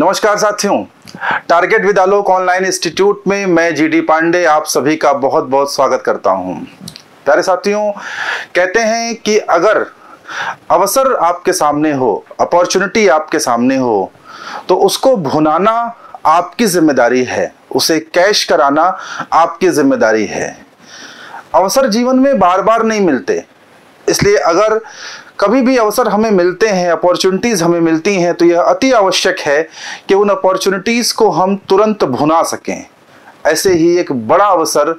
नमस्कार साथियों। Target Vidalok online institute में मैं जीडी पांडे आप सभी का बहुत बहुत स्वागत करता हूँ। प्यारे साथियों, कहते हैं कि अगर अवसर आपके सामने हो अपॉर्चुनिटी आपके सामने हो तो उसको भुनाना आपकी ज़िम्मेदारी है। उसे कैश कराना आपकी ज़िम्मेदारी है। अवसर जीवन में बार बार नहीं मिलते। इसलिए अगर कभी भी अवसर हमें मिलते हैं अपॉर्चुनिटीज़ हमें मिलती हैं तो यह अति आवश्यक है कि उन अपॉर्चुनिटीज़ को हम तुरंत भुना सकें। ऐसे ही एक बड़ा अवसर,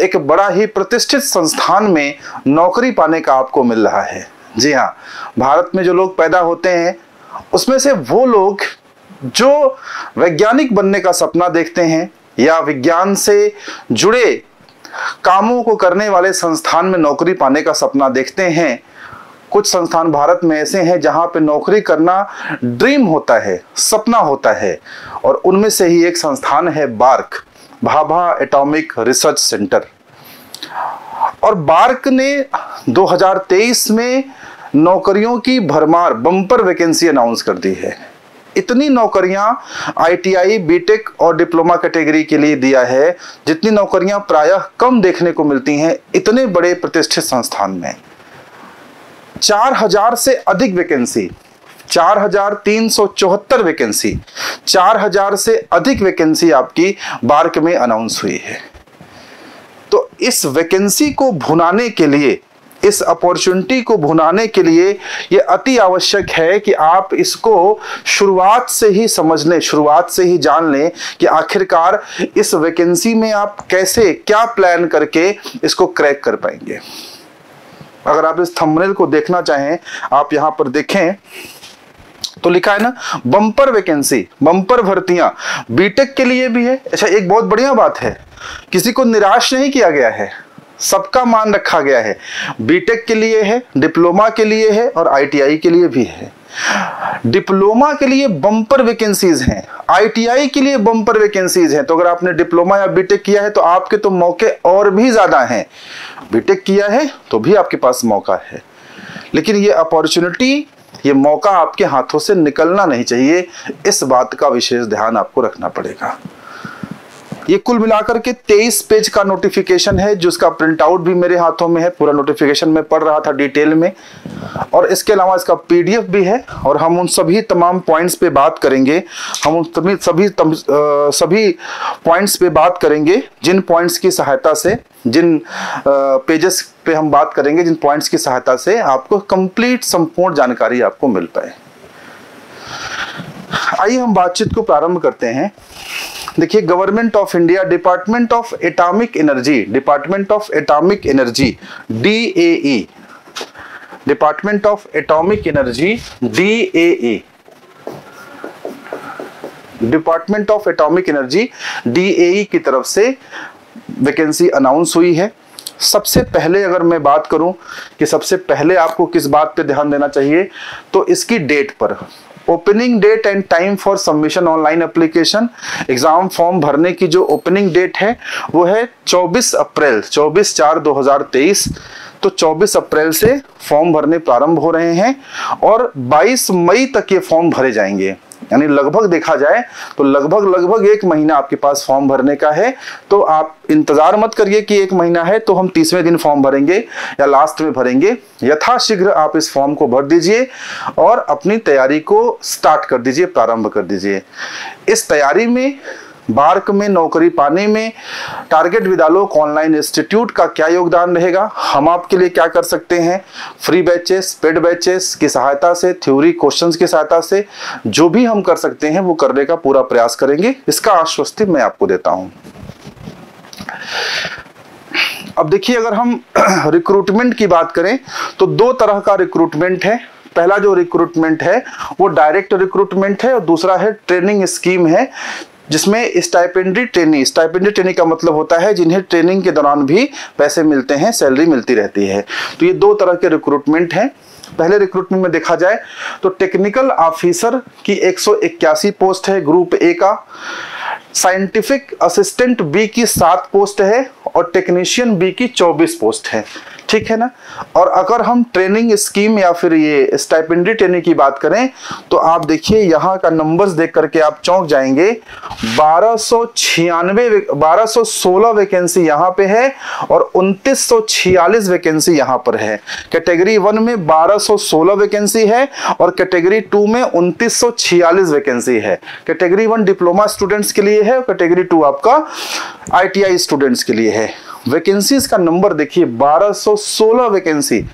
एक बड़ा ही प्रतिष्ठित संस्थान में नौकरी पाने का आपको मिल रहा है। जी हाँ भारत में जो लोग पैदा होते हैं, उसमें से वो लोग जो वैज्ञानिक बनने का सपना देखते हैं या विज्ञान से जुड़े कामों को करने वाले संस्थान में नौकरी पाने का सपना देखते हैं कुछ संस्थान भारत में ऐसे हैं जहाँ पे नौकरी करना ड्रीम होता है, सपना होता है, और उनमें से ही एक संस्थान है BARC, Bhabha atomic research centre. और बार्क ने 2023 में नौकरियों की भरमार, बम्पर वैकेंसी अनाउंस कर दी है। इतनी नौकरियाँ आईटीआई, बीटेक और डिप्लोमा कैटेगरी के लिए दिया है, जितनी नौकरियाँ प्रायः कम देखने को मिलती हैं इतने बड़े प्रतिष्ठित संस्थान में। चार हज़ार से अधिक वैकेंसी चार हज़ार तीन सौ चौहत्तर वैकेंसी चार हज़ार से अधिक वैकेंसी आपकी बार्क में अनाउंस हुई है। तो इस वैकेंसी को भुनाने के लिए, इस अपॉर्चुनिटी को भुनाने के लिए यह अति आवश्यक है कि आप इसको शुरुआत से ही समझ लें शुरुआत से ही जान लें कि आखिरकार इस वैकेंसी में आप कैसे, क्या प्लान करके इसको क्रैक कर पाएँगे। अगर आप इस थंबनेल को देखना चाहें, आप यहाँ पर देखें तो लिखा है ना बम्पर वैकेंसी बम्पर भर्तियाँ बीटेक के लिए भी है। अच्छा एक बहुत बढ़िया बात है, किसी को निराश नहीं किया गया है, सबका मान रखा गया है। बीटेक के लिए है डिप्लोमा के लिए है और आईटीआई के लिए भी है। डिप्लोमा के लिए बम्पर वैकेंसीज हैं। आईटीआई के लिए बम्पर वैकेंसीज हैं। तो अगर आपने डिप्लोमा या बीटेक किया है तो आपके तो मौके और भी ज़्यादा हैं। बीटेक किया है तो भी आपके पास मौका है। लेकिन ये अपॉर्चुनिटी, ये मौका आपके हाथों से निकलना नहीं चाहिए। इस बात का विशेष ध्यान आपको रखना पड़ेगा। ये कुल मिलाकर के 23 पेज का नोटिफिकेशन है जिसका प्रिंट आउट भी मेरे हाथों में है पूरा नोटिफिकेशन में पढ़ रहा था डिटेल में। और इसके अलावा इसका पीडीएफ भी है और हम उन सभी तमाम पॉइंट्स पे बात करेंगे। हम उन सभी सभी तम, आ, सभी पॉइंट्स पे बात करेंगे जिन पॉइंट्स की सहायता से जिन पेजेस पे हम बात करेंगे जिन पॉइंट्स की सहायता से आपको कंप्लीट संपूर्ण जानकारी आपको मिल पाए। आइए हम बातचीत को प्रारंभ करते हैं। देखिए government of India department of atomic energy department of atomic energy D department of atomic energy D department of atomic energy D की तरफ़ से वैकेंसी अनाउंस हुई है। सबसे पहले अगर मैं बात करूँ कि सबसे पहले आपको किस बात पे ध्यान देना चाहिए तो इसकी डेट पर। Opening date and time for submission online application exam form भरने की जो ओपनिंग डेट है, वो है 24 अप्रैल 24 चार 2023 तो 24 अप्रैल से फॉर्म भरने प्रारंभ हो रहे हैं और 22 मई तक ये फॉर्म भरे जाएँगे। यानी लगभग देखा जाए तो लगभग लगभग एक महीना आपके पास फॉर्म भरने का है। तो आप इंतज़ार मत करिए कि एक महीना है तो हम तीसवें दिन फॉर्म भरेंगे या लास्ट में भरेंगे। यथाशीघ्र आप इस फॉर्म को भर दीजिए और अपनी तैयारी को स्टार्ट कर दीजिए, प्रारंभ कर दीजिए। इस तैयारी में बार्क में नौकरी पाने में टारगेट विदालोक ऑनलाइन इंस्टीट्यूट का क्या योगदान रहेगा? हम आपके लिए क्या कर सकते हैं? फ्री बैचेस, पेड बैचेस की सहायता से, थ्योरी क्वेश्चंस की सहायता से, जो भी हम कर सकते हैं, वो करने का पूरा प्रयास करेंगे। इसका आश्वस्ति मैं आपको देता हूँ। अब देखिए, अगर हम रिक्रूटमेंट की बात करें तो दो तरह का रिक्रूटमेंट है। पहला जो रिक्रूटमेंट है, वो डायरेक्ट रिक्रूटमेंट है और दूसरा है ट्रेनिंग स्कीम है। जिसमें स्टाइपेंड्री ट्रेनिंग स्टाइपेंड्री ट्रेनिंग का मतलब होता है जिन्हें ट्रेनिंग के दौरान भी पैसे मिलते हैं सैलरी मिलती रहती है। तो ये दो तरह के रिक्रूटमेंट हैं। पहले रिक्रूटमेंट में देखा जाए तो टेक्निकल ऑफिसर की एक सौ इक्यासी पोस्ट है ग्रुप ए का। साइंटिफिक असिस्टेंट बी की सात पोस्ट है और टेक्नीशियन बी की चौबीस पोस्ट है। ठीक है ना? और अगर हम ट्रेनिंग स्कीम या फिर ये स्टाइपेंडरी ट्रेनिंग की बात करें तो आप देखिए यहाँ का नंबर्स देख करके आप चौंक जाएँगे। बारह सौ छियानवे बारह सोलह वैकेंसी यहाँ पे है और उनतीस छियालीस वैकेंसी यहाँ पर है। कैटेगरी वन में बारह सोलह वैकेंसी है और कैटेगरी टू में उनतीस छियालीस वैकेंसी है। कैटेगरी वन डिप्लोमा स्टूडेंट्स के लिए है और कैटेगरी टू आपका आईटीआई स्टूडेंट्स के लिए है। वैकेंसीज का नंबर देखिए 1216 वैकेंसी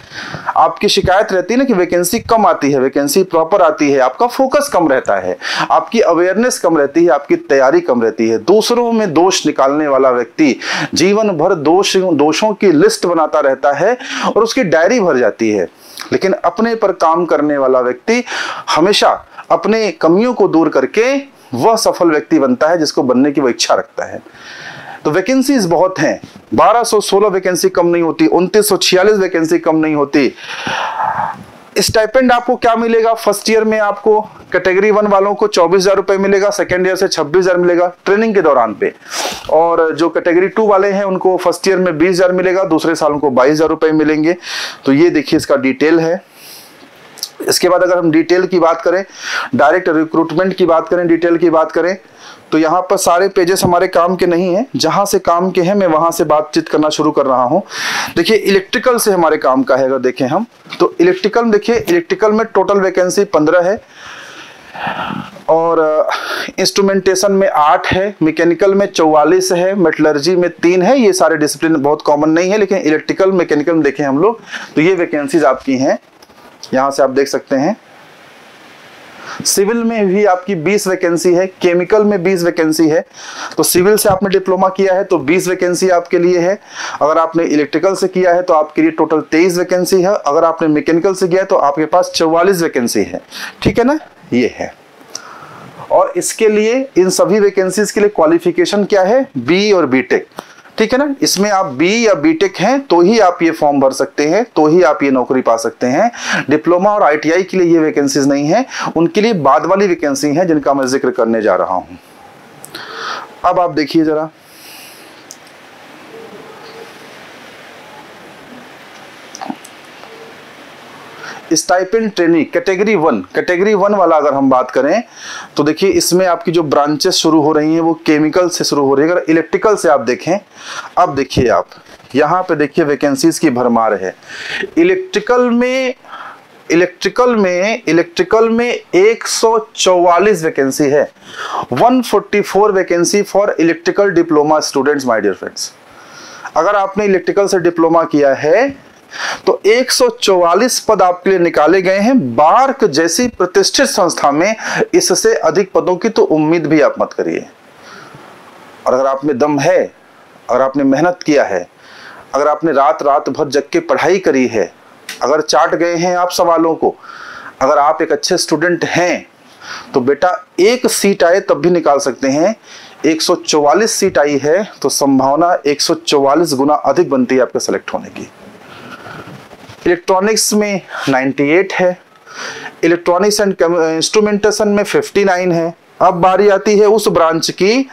आपकी शिकायत रहती है ना कि वैकेंसी कम आती है वैकेंसी प्रॉपर आती है, आपका फोकस कम रहता है, आपकी अवेयरनेस कम रहती है, आपकी तैयारी कम रहती है। दूसरों में दोष निकालने वाला व्यक्ति जीवन भर दोष, दोषों की लिस्ट बनाता रहता है और उसकी डायरी भर जाती है। लेकिन अपने पर काम करने वाला व्यक्ति हमेशा अपने कमियों को दूर करके वह सफल व्यक्ति बनता है जिसको बनने की वो इच्छा रखता है। तो वैकेंसीज बहुत हैं। 1216 वैकेंसी कम नहीं होती, उनतीस वैकेंसी कम नहीं होती। स्टाइपेंड आपको क्या मिलेगा? फ़र्स्ट ईयर में आपको कैटेगरी वन वालों को चौबीस हज़ार रुपए मिलेगा सेकेंड ईयर से छब्बीस हज़ार मिलेगा ट्रेनिंग के दौरान पे। और जो कैटेगरी टू वाले हैं, उनको फ़र्स्ट ईयर में बीस हज़ार मिलेगा, दूसरे साल उनको बाईस हज़ार रुपए मिलेंगे। तो ये देखिए इसका डिटेल है। इसके बाद अगर हम डिटेल की बात करें डायरेक्ट रिक्रूटमेंट की बात करें डिटेल की बात करें तो यहाँ पर सारे पेजेस हमारे काम के नहीं है। जहाँ से काम के हैं, मैं वहाँ से बातचीत करना शुरू कर रहा हूँ। देखिए इलेक्ट्रिकल से हमारे काम का है, अगर देखें हम। तो इलेक्ट्रिकल देखिए इलेक्ट्रिकल में टोटल वैकेंसी पंद्रह है। और इंस्ट्रूमेंटेशन में आठ है मैकेनिकल में चौवालीस है मेटलर्जी में तीन है। ये सारे डिसिप्लिन बहुत कॉमन नहीं है, लेकिन इलेक्ट्रिकल मैकेनिकल देखें हम लोग तो ये वैकेंसीज आपकी हैं। यहाँ से आप देख सकते हैं। सिविल में भी आपकी 20 वैकेंसी है, केमिकल में 20 वैकेंसी है तो सिविल से आपने डिप्लोमा किया है तो 20 वैकेंसी आपके लिए है। अगर आपने इलेक्ट्रिकल से किया है तो आपके लिए टोटल 23 वैकेंसी है। अगर आपने मैकेनिकल से किया है तो आपके पास चौवालीस वैकेंसी है। ठीक है ना? ये है। और इसके लिए, इन सभी वैकेंसीज के लिए क्वालिफिकेशन क्या है? बी और बीटेक ठीक है ना? इसमें आप बी या बीटेक हैं तो ही आप ये फॉर्म भर सकते हैं तो ही आप ये नौकरी पा सकते हैं। डिप्लोमा और आईटीआई के लिए ये वैकेंसीज नहीं है, उनके लिए बाद वाली वैकेंसी है जिनका मैं ज़िक्र करने जा रहा हूँ। अब आप देखिए जरा stipend training category one category one वाला अगर हम बात करें तो देखिए इसमें आपकी जो ब्रांचेस शुरू हो रही हैं, वो केमिकल से शुरू हो रही है। अगर इलेक्ट्रिकल से आप देखें, अब देखिए आप, यहाँ पे देखिए वैकेंसीज की भरमार है। इलेक्ट्रिकल में इलेक्ट्रिकल में इलेक्ट्रिकल में 144 वैकेंसी है। 144 vacancy for electrical diploma students my dear friends अगर आपने इलेक्ट्रिकल से डिप्लोमा किया है तो 144 पद आपके लिए निकाले गए हैं। बार्क जैसी प्रतिष्ठित संस्था में इससे अधिक पदों की तो उम्मीद भी आप मत करिए। और अगर आप में दम है, अगर आपने मेहनत किया है, अगर आपने रात रात भर जग के पढ़ाई करी है, अगर चाट गए हैं आप सवालों को, अगर आप एक अच्छे स्टूडेंट हैं तो बेटा एक सीट आए तब भी निकाल सकते हैं। 144 सीट आई है तो संभावना 144 गुना अधिक बनती है आपके सेलेक्ट होने की। इलेक्ट्रॉनिक्स में 98 है, इलेक्ट्रॉनिक्स एंड इंस्ट्रूमेंटेशन में 59 है। अब बारी आती है उस ब्रांच की,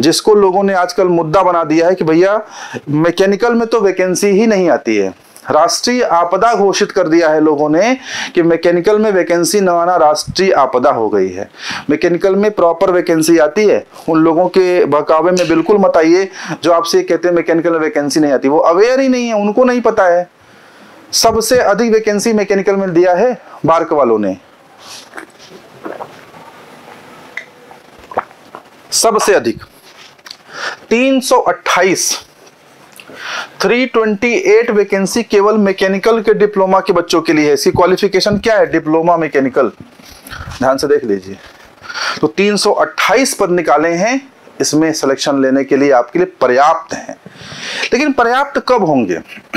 जिसको लोगों ने आजकल मुद्दा बना दिया है कि भैया, मैकेनिकल में तो वैकेंसी ही नहीं आती है। राष्ट्रीय आपदा घोषित कर दिया है लोगों ने कि मैकेनिकल में वैकेंसी न आना राष्ट्रीय आपदा हो गई है। मैकेनिकल में प्रॉपर वैकेंसी आती है, उन लोगों के बहकावे में बिल्कुल मत आइए जो आपसे कहते हैं मैकेनिकल में वैकेंसी नहीं आती। वो अवेयर ही नहीं है, उनको नहीं पता है। सबसे अधिक वैकेंसी मैकेनिकल में दिया है बार्क वालों ने। सबसे अधिक। 328 328 वैकेंसी केवल मैकेनिकल के डिप्लोमा के बच्चों के लिए है। इसकी क्वालिफिकेशन क्या है? डिप्लोमा मैकेनिकल ध्यान से देख लीजिए। तो 328 पद निकाले हैं। इसमें सिलेक्शन लेने के लिए आपके लिए पर्याप्त हैं। लेकिन पर्याप्त कब होंगे?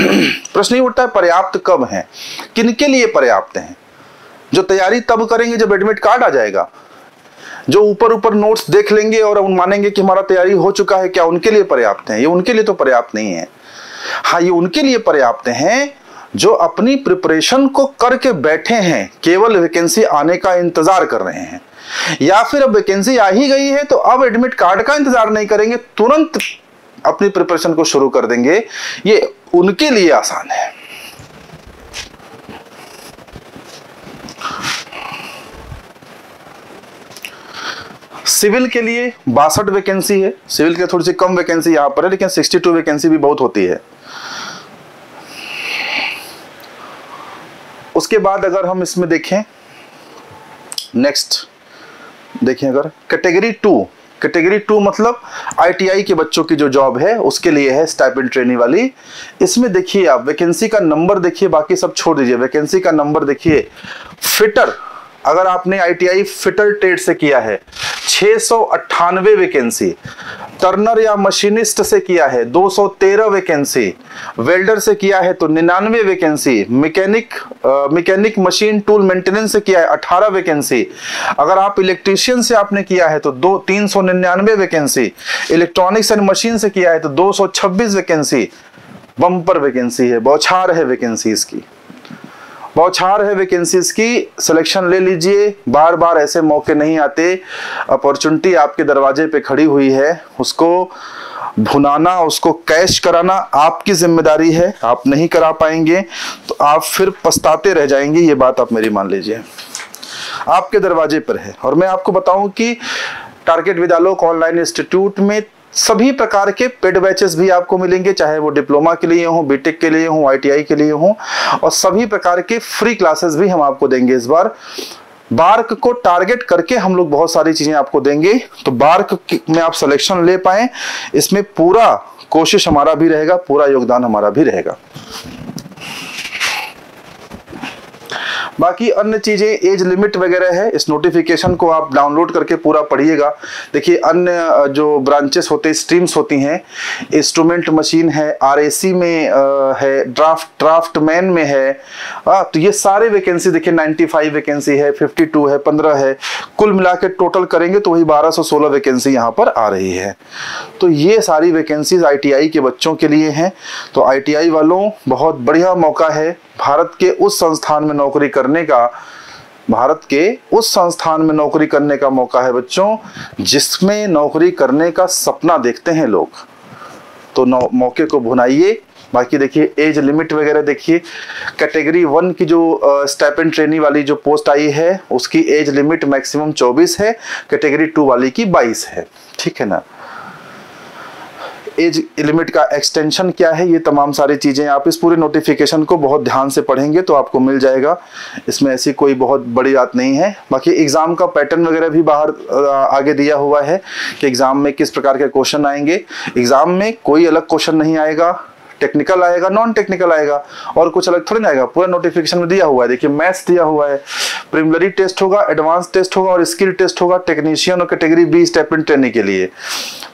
प्रश्न ही उठता है, पर्याप्त कब हैं? किनके लिए पर्याप्त हैं? जो तैयारी तब करेंगे जब एडमिट कार्ड आ जाएगा। जो ऊपर ऊपर नोट्स देख लेंगे और मानेंगे कि हमारा तैयारी हो चुका है, क्या उनके लिए पर्याप्त है? ये उनके लिए तो पर्याप्त नहीं है। हाँ ये उनके लिए पर्याप्त हैं जो अपनी प्रिपरेशन को करके बैठे हैं, केवल वैकेंसी आने का इंतज़ार कर रहे हैं। या फिर अब वैकेंसी आ ही गई है तो अब एडमिट कार्ड का इंतज़ार नहीं करेंगे, तुरंत अपनी प्रिपरेशन को शुरू कर देंगे। ये उनके लिए आसान है। सिविल के लिए बासठ वैकेंसी है। सिविल के थोड़ी सी कम वैकेंसी यहाँ पर है, लेकिन 62 वैकेंसी भी बहुत होती है। उसके बाद अगर हम इसमें देखें नेक्स्ट देखें अगर कैटेगरी टू कैटेगरी टू मतलब आईटीआई के बच्चों की जो जॉब है, उसके लिए है स्टाइपेंड ट्रेनिंग वाली। इसमें देखिए आप वैकेंसी का नंबर देखिए, बाकी सब छोड़ दीजिए। वैकेंसी का नंबर देखिए। फिटर अगर आपने आईटीआई फिटर ट्रेड से किया है अट्ठानवे वैकेंसी। टर्नर या मशीनिस्ट से किया है 213 वैकेंसी। वेल्डर से किया है तो निन्यानवे vacancy. Mechanic mechanic machine tool maintenance से किया है 18 वैकेंसी। अगर आप इलेक्ट्रीशियन से आपने किया है तो दो, तीन सौ निन्यानवे वैकेंसी। इलेक्ट्रॉनिक्स एंड मशीन से किया है तो 226 वैकेंसी। बम्पर वैकेंसी है, बौछार है वैकेंसी इसकी बौछार है वैकेंसीज की। सिलेक्शन ले लीजिए। बार बार ऐसे मौके नहीं आते। अपॉर्चुनिटी आपके दरवाजे पे खड़ी हुई है। उसको भुनाना, उसको कैश कराना आपकी ज़िम्मेदारी है। आप नहीं करा पाएँगे तो आप फिर पछताते रह जाएँगे। ये बात आप मेरी मान लीजिए। आपके दरवाजे पर है। और मैं आपको बताऊँ कि टारगेट विद्यालोक ऑनलाइन इंस्टीट्यूट में सभी प्रकार के पेड बैचेस भी आपको मिलेंगे, चाहे वो डिप्लोमा के लिए हो बीटेक के लिए हो आईटीआई के लिए हो, और सभी प्रकार के फ्री क्लासेस भी हम आपको देंगे इस बार। बार्क को टारगेट करके हम लोग बहुत सारी चीज़ें आपको देंगे। तो बार्क में आप सिलेक्शन ले पाए। इसमें पूरा कोशिश हमारा भी रहेगा, पूरा योगदान हमारा भी रहेगा। बाकी अन्य चीज़ें एज लिमिट वगैरह है इस नोटिफिकेशन को आप डाउनलोड करके पूरा पढ़िएगा। देखिए अन्य जो ब्रांचेस होते हैं स्ट्रीम्स होती हैं इंस्ट्रूमेंट मशीन है आर में है ड्राफ्ट ड्राफ्ट मैन में है। आ, तो ये सारे वैकेंसी देखिए 95 वैकेंसी है 52 है 15 है कुल मिला टोटल करेंगे तो वही बारह 1216 वैकेंसी यहाँ पर आ रही है। तो ये सारी वैकेंसीज आई के बच्चों के लिए हैं। तो आईटीआई वालों बहुत बढ़िया मौका है भारत के उस संस्थान में नौकरी करने का, भारत के उस संस्थान में नौकरी करने का मौका है बच्चों, जिसमें नौकरी करने का सपना देखते हैं लोग। तो मौके को भुनाइए। बाकी देखिए, एज लिमिट वगैरह देखिए। कैटेगरी वन की जो स्टेप एंड ट्रेनिंग वाली जो पोस्ट आई है, उसकी एज लिमिट मैक्सिमम 24 है। कैटेगरी टू वाली की 22 है। ठीक है ना? एज लिमिट का एक्सटेंशन क्या है? ये तमाम सारी चीज़ें आप इस पूरे नोटिफिकेशन को बहुत ध्यान से पढ़ेंगे तो आपको मिल जाएगा। इसमें ऐसी कोई बहुत बड़ी बात नहीं है। बाकी एग्ज़ाम का पैटर्न वगैरह भी बाहर आगे दिया हुआ है कि एग्ज़ाम में किस प्रकार के क्वेश्चन आएँगे। एग्ज़ाम में कोई अलग क्वेश्चन नहीं आएगा। टेक्निकल आएगा नॉन टेक्निकल आएगा, और कुछ अलग थोड़ी ना आएगा। पूरा नोटिफिकेशन में दिया हुआ है। देखिए मैथ्स दिया हुआ है। प्रिमिलरी टेस्ट होगा एडवांस टेस्ट होगा, और स्किल टेस्ट होगा टेक्नीशियन और कैटेगरी बी स्टेपन ट्रेनिंग के लिए।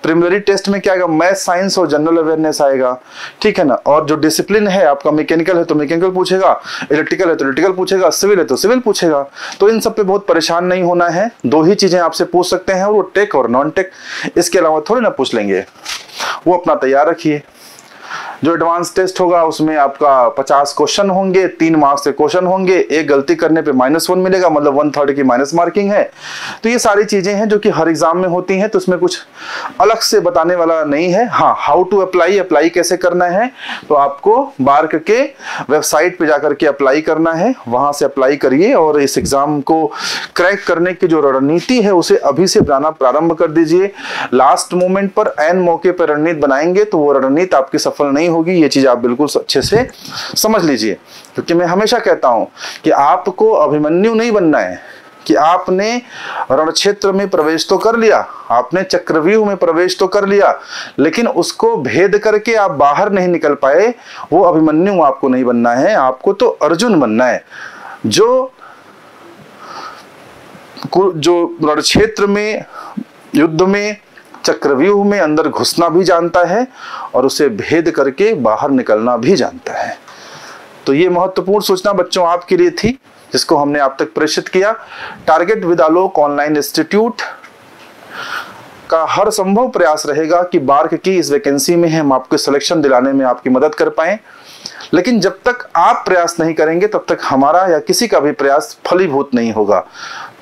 प्रिमिलरी टेस्ट में क्या आएगा? मैथ साइंस और जनरल अवेयरनेस आएगा। ठीक है ना? और जो डिसिप्लिन है, आपका मैकेनिकल है तो मैकेनिकल पूछेगा इलेक्ट्रिकल है तो इलेक्ट्रिकल पूछेगा सिविल है तो सिविल पूछेगा। तो इन सब पे बहुत परेशान नहीं होना है। दो ही चीज़ें आपसे पूछ सकते हैं, और वो टेक और नॉन टेक इसके अलावा थोड़ी ना पूछ लेंगे। वो अपना तैयार रखिए। जो एडवांस टेस्ट होगा, उसमें आपका 50 क्वेश्चन होंगे, तीन मार्क्स के क्वेश्चन होंगे, एक गलती करने पे माइनस वन मिलेगा मतलब वन थर्ड की माइनस मार्किंग है। तो ये सारी चीज़ें हैं जो कि हर एग्ज़ाम में होती हैं तो उसमें कुछ अलग से बताने वाला नहीं है। हाँ हाउ टू अप्लाई अप्लाई कैसे करना है तो आपको बार्क के वेबसाइट पे जाकर के अप्लाई करना है। वहाँ से अप्लाई करिए और इस एग्ज़ाम को क्रैक करने की जो रणनीति है, उसे अभी से बनाना प्रारंभ कर दीजिए। लास्ट मोमेंट पर एन मौके पर रणनीति बनाएँगे तो वो रणनीति आपकी सफल नहीं होगी, ये चीज़ आप बिल्कुल अच्छे से समझ लीजिए। क्योंकि मैं हमेशा कहता हूँ कि आपको अभिमन्यु नहीं बनना है, कि आपने रण क्षेत्र में प्रवेश तो कर लिया, आपने चक्रव्यूह में प्रवेश तो कर लिया, लेकिन उसको भेद करके आप बाहर नहीं निकल पाए, वो अभिमन्यु आपको नहीं बनना है, आपको तो अर्जुन बनना है। जो जो रण क्षेत्र में, युद्ध में चक्रव्यूह में अंदर घुसना भी जानता है और उसे भेद करके बाहर निकलना भी जानता है। तो ये महत्वपूर्ण सूचना बच्चों आपके लिए थी, जिसको हमने आप तक प्रेषित किया। टारगेट विदालोक ऑनलाइन इंस्टीट्यूट का हर संभव प्रयास रहेगा कि बार्क की इस वैकेंसी में हम आपको सिलेक्शन दिलाने में आपकी मदद कर पाए। लेकिन जब तक आप प्रयास नहीं करेंगे, तब तक हमारा या किसी का भी प्रयास फलीभूत नहीं होगा।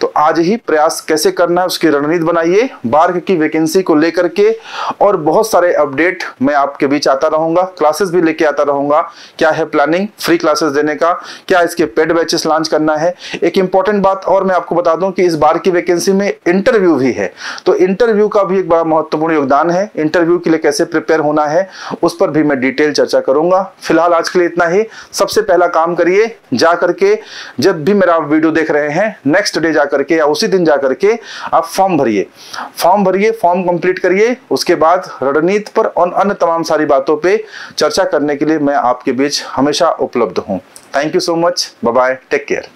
तो आज ही प्रयास कैसे करना है, उसकी रणनीति बनाइए। बार्क की वैकेंसी को लेकर के और बहुत सारे अपडेट मैं आपके बीच आता रहूँगा। क्लासेस भी लेके आता रहूँगा। क्या है प्लानिंग फ्री क्लासेस देने का। क्या इसके पेड बैचेस लॉन्च करना है? एक इंपॉर्टेंट बात और मैं आपको बता दूँ कि इस बार की वैकेंसी में इंटरव्यू भी है। तो इंटरव्यू का भी एक बड़ा महत्वपूर्ण योगदान है। इंटरव्यू के लिए कैसे प्रिपेयर होना है, उस पर भी मैं डिटेल चर्चा करूँगा। फ़िलहाल आज के लिए इतना ही। सबसे पहला काम करिए जा करके जब भी मेरा वीडियो देख रहे हैं नेक्स्ट डे जा करके या उसी दिन जाकर के आप फॉर्म भरिए। फॉर्म भरिए, फॉर्म कंप्लीट करिए, उसके बाद रणनीति पर और अन्य तमाम सारी बातों पे चर्चा करने के लिए मैं आपके बीच हमेशा उपलब्ध हूँ। Thank you so much bye take care